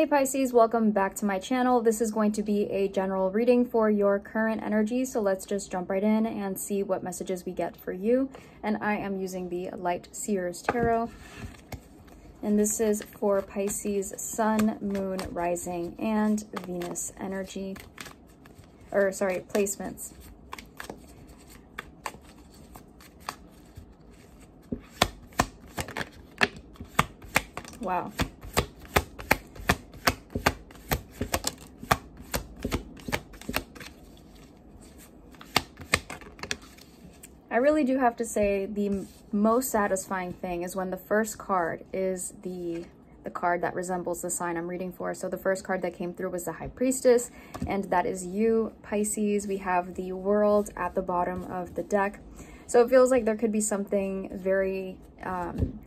Hey Pisces, welcome back to my channel. This is going to be a general reading for your current energy, so let's just jump right in and see what messages we get for you. And I am using the Light Seers Tarot. And this is for Pisces Sun, Moon, Rising, and Venus energy. Or, sorry, placements. Wow. I really do have to say the most satisfying thing is when the first card is the the card that resembles the sign I'm reading for. So the first card that came through was the High Priestess, and that is you, Pisces. We have the World at the bottom of the deck. So it feels like there could be something very um,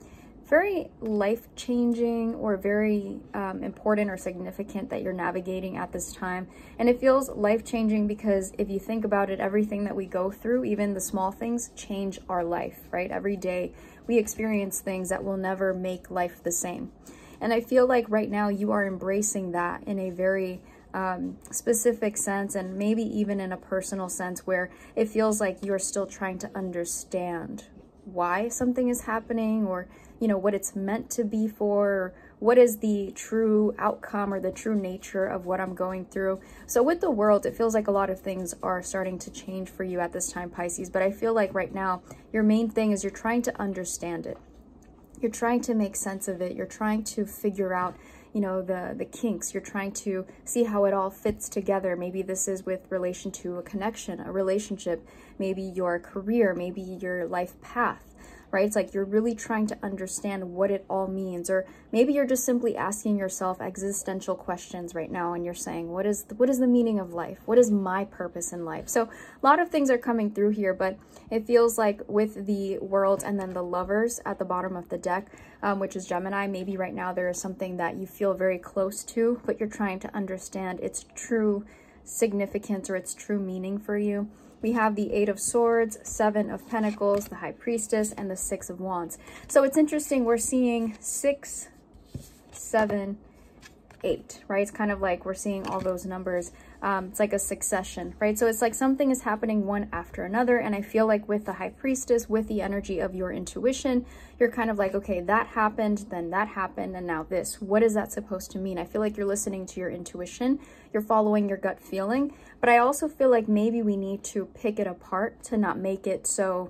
very life-changing or very um, important or significant that you're navigating at this time. And it feels life-changing because if you think about it, everything that we go through, even the small things, change our life, right? Every day we experience things that will never make life the same. And I feel like right now you are embracing that in a very um, specific sense and maybe even in a personal sense where it feels like you're still trying to understand why something is happening or you know, what it's meant to be for, what is the true outcome or the true nature of what I'm going through. So with the world, it feels like a lot of things are starting to change for you at this time, Pisces, but I feel like right now, your main thing is you're trying to understand it. You're trying to make sense of it. You're trying to figure out you know, the, the kinks. You're trying to see how it all fits together. Maybe this is with relation to a connection, a relationship, maybe your career, maybe your life path right? It's like you're really trying to understand what it all means, or maybe you're just simply asking yourself existential questions right now and you're saying, what is, the, what is the meaning of life? What is my purpose in life? So a lot of things are coming through here, but it feels like with the world and then the lovers at the bottom of the deck, um, which is Gemini, maybe right now there is something that you feel very close to, but you're trying to understand its true significance or its true meaning for you we have the Eight of Swords, Seven of Pentacles, the High Priestess, and the Six of Wands. So it's interesting, we're seeing six, seven, eight, right? It's kind of like we're seeing all those numbers. Um, it's like a succession, right? So it's like something is happening one after another. And I feel like with the High Priestess, with the energy of your intuition, you're kind of like, okay, that happened, then that happened, and now this. What is that supposed to mean? I feel like you're listening to your intuition. You're following your gut feeling. But I also feel like maybe we need to pick it apart to not make it so,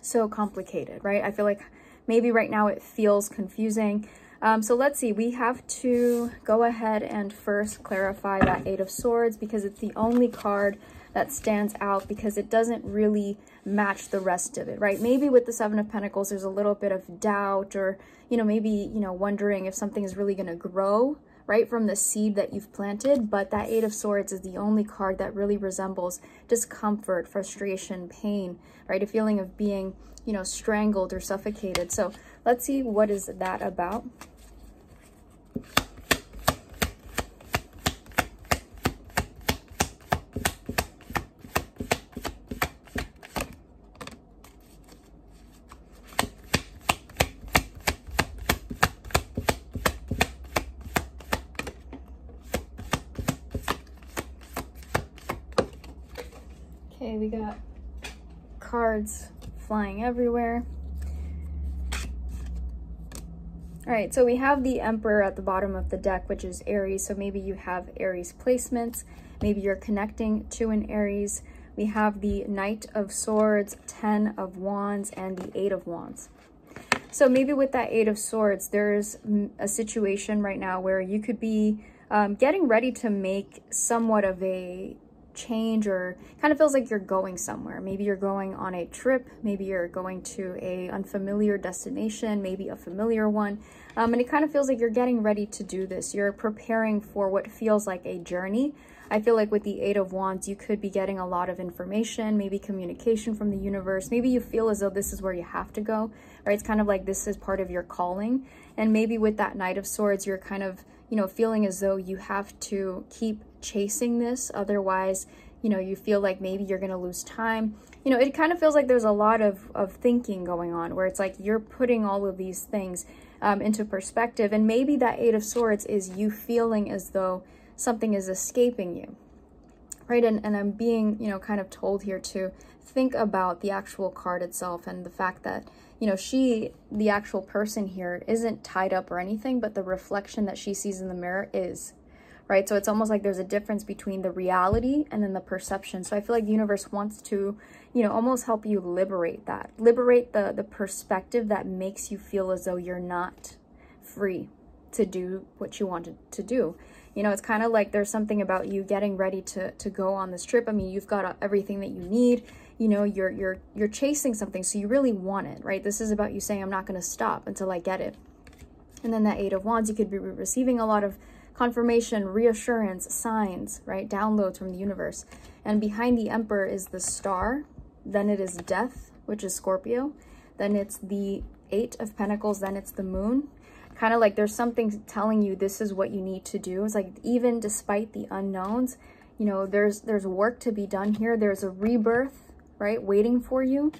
so complicated, right? I feel like maybe right now it feels confusing. Um, so let's see, we have to go ahead and first clarify that Eight of Swords because it's the only card that stands out because it doesn't really match the rest of it, right? Maybe with the Seven of Pentacles, there's a little bit of doubt or, you know, maybe, you know, wondering if something is really going to grow right from the seed that you've planted, but that Eight of Swords is the only card that really resembles discomfort, frustration, pain, right? A feeling of being, you know, strangled or suffocated. So let's see what is that about. Okay, we got cards flying everywhere. All right, so we have the Emperor at the bottom of the deck, which is Aries. So maybe you have Aries placements. Maybe you're connecting to an Aries. We have the Knight of Swords, Ten of Wands, and the Eight of Wands. So maybe with that Eight of Swords, there's a situation right now where you could be um, getting ready to make somewhat of a change or kind of feels like you're going somewhere. Maybe you're going on a trip, maybe you're going to a unfamiliar destination, maybe a familiar one. Um, and it kind of feels like you're getting ready to do this. You're preparing for what feels like a journey. I feel like with the Eight of Wands, you could be getting a lot of information, maybe communication from the universe. Maybe you feel as though this is where you have to go, right? It's kind of like this is part of your calling. And maybe with that Knight of Swords, you're kind of, you know, feeling as though you have to keep chasing this. Otherwise, you know, you feel like maybe you're going to lose time. You know, it kind of feels like there's a lot of, of thinking going on where it's like you're putting all of these things um, into perspective. And maybe that Eight of Swords is you feeling as though something is escaping you, right? And, and I'm being, you know, kind of told here to think about the actual card itself and the fact that, you know, she, the actual person here, isn't tied up or anything, but the reflection that she sees in the mirror is, right? So it's almost like there's a difference between the reality and then the perception. So I feel like the universe wants to, you know, almost help you liberate that, liberate the, the perspective that makes you feel as though you're not free to do what you wanted to do. You know, it's kind of like there's something about you getting ready to, to go on this trip. I mean, you've got uh, everything that you need. You know, you're, you're, you're chasing something, so you really want it, right? This is about you saying, I'm not going to stop until I get it. And then that Eight of Wands, you could be receiving a lot of confirmation, reassurance, signs, right? Downloads from the universe. And behind the Emperor is the star. Then it is death, which is Scorpio. Then it's the Eight of Pentacles. Then it's the moon kind of like there's something telling you this is what you need to do. It's like even despite the unknowns, you know, there's there's work to be done here. There's a rebirth, right, waiting for you.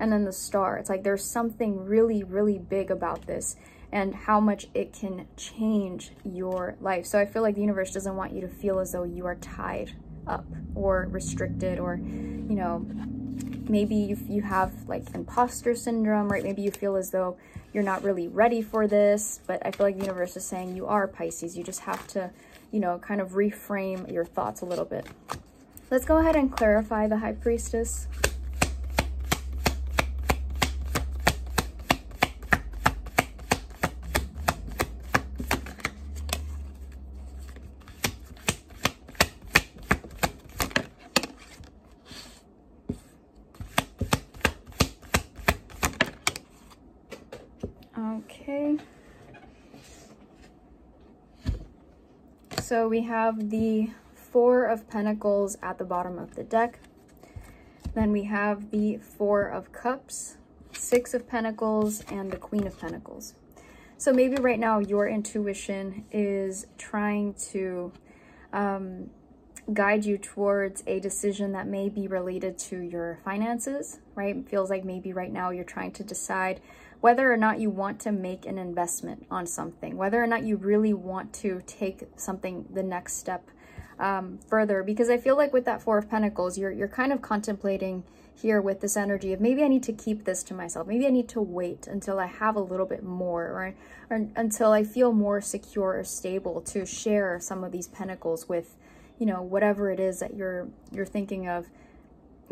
And then the star. It's like there's something really, really big about this and how much it can change your life. So I feel like the universe doesn't want you to feel as though you are tied up or restricted or, you know, maybe you, you have like imposter syndrome, right? Maybe you feel as though you're not really ready for this, but I feel like the universe is saying you are Pisces. You just have to, you know, kind of reframe your thoughts a little bit. Let's go ahead and clarify the High Priestess. So we have the Four of Pentacles at the bottom of the deck. Then we have the Four of Cups, Six of Pentacles, and the Queen of Pentacles. So maybe right now your intuition is trying to um, guide you towards a decision that may be related to your finances, right? It feels like maybe right now you're trying to decide whether or not you want to make an investment on something, whether or not you really want to take something the next step um, further. Because I feel like with that Four of Pentacles, you're, you're kind of contemplating here with this energy of maybe I need to keep this to myself. Maybe I need to wait until I have a little bit more or, or until I feel more secure or stable to share some of these pentacles with, you know, whatever it is that you're you're thinking of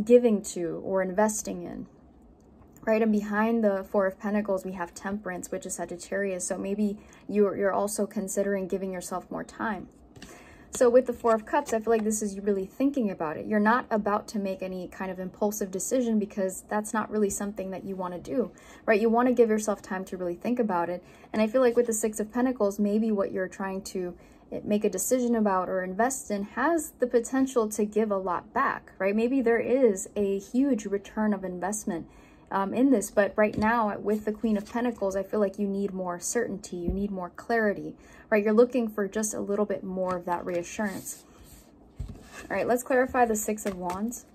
giving to or investing in right? And behind the Four of Pentacles, we have Temperance, which is Sagittarius. So maybe you're, you're also considering giving yourself more time. So with the Four of Cups, I feel like this is you really thinking about it. You're not about to make any kind of impulsive decision because that's not really something that you want to do, right? You want to give yourself time to really think about it. And I feel like with the Six of Pentacles, maybe what you're trying to make a decision about or invest in has the potential to give a lot back, right? Maybe there is a huge return of investment um, in this. But right now, with the Queen of Pentacles, I feel like you need more certainty. You need more clarity, right? You're looking for just a little bit more of that reassurance. All right, let's clarify the Six of Wands.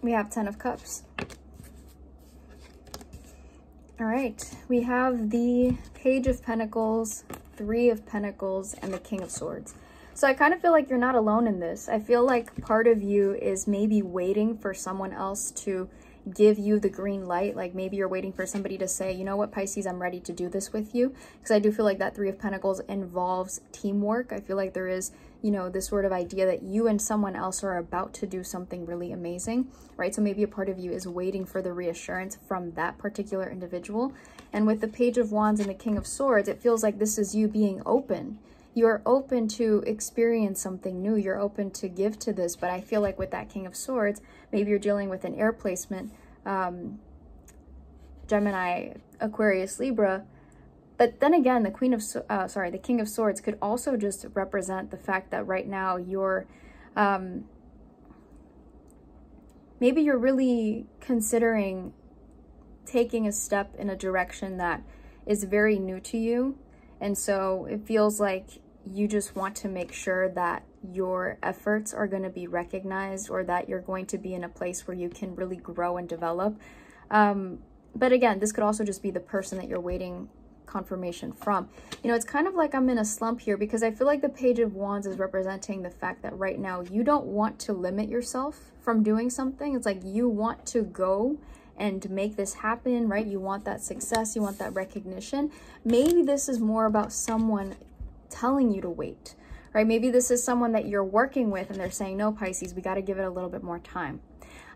We have Ten of Cups. All right, we have the Page of Pentacles, Three of Pentacles, and the King of Swords. So I kind of feel like you're not alone in this. I feel like part of you is maybe waiting for someone else to give you the green light. Like maybe you're waiting for somebody to say, you know what, Pisces, I'm ready to do this with you. Because I do feel like that Three of Pentacles involves teamwork. I feel like there is you know, this sort of idea that you and someone else are about to do something really amazing, right? So maybe a part of you is waiting for the reassurance from that particular individual. And with the Page of Wands and the King of Swords, it feels like this is you being open. You're open to experience something new. You're open to give to this. But I feel like with that King of Swords, maybe you're dealing with an air placement, um, Gemini, Aquarius, Libra, but then again, the Queen of, uh, sorry, the King of Swords could also just represent the fact that right now you're, um, maybe you're really considering taking a step in a direction that is very new to you And so it feels like you just want to make sure that your efforts are going to be recognized or that you're going to be in a place where you can really grow and develop. Um, but again, this could also just be the person that you're waiting confirmation from. You know, it's kind of like I'm in a slump here because I feel like the Page of Wands is representing the fact that right now you don't want to limit yourself from doing something. It's like you want to go and make this happen, right? You want that success, you want that recognition. Maybe this is more about someone telling you to wait, right? Maybe this is someone that you're working with and they're saying, no, Pisces, we got to give it a little bit more time.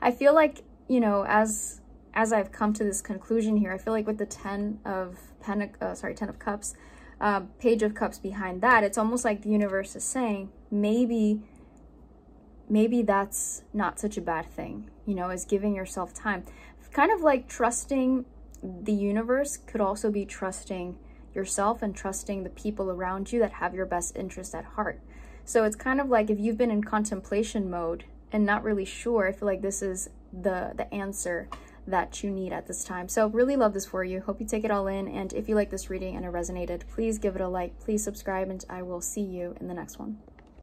I feel like, you know, as as I've come to this conclusion here, I feel like with the 10 of pen, uh, sorry, 10 of cups, uh, page of cups behind that, it's almost like the universe is saying, maybe, maybe that's not such a bad thing, you know, is giving yourself time. Kind of like trusting the universe could also be trusting yourself and trusting the people around you that have your best interest at heart. So it's kind of like if you've been in contemplation mode and not really sure, I feel like this is the the answer that you need at this time. So really love this for you. Hope you take it all in. And if you like this reading and it resonated, please give it a like, please subscribe, and I will see you in the next one.